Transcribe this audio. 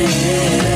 yeah.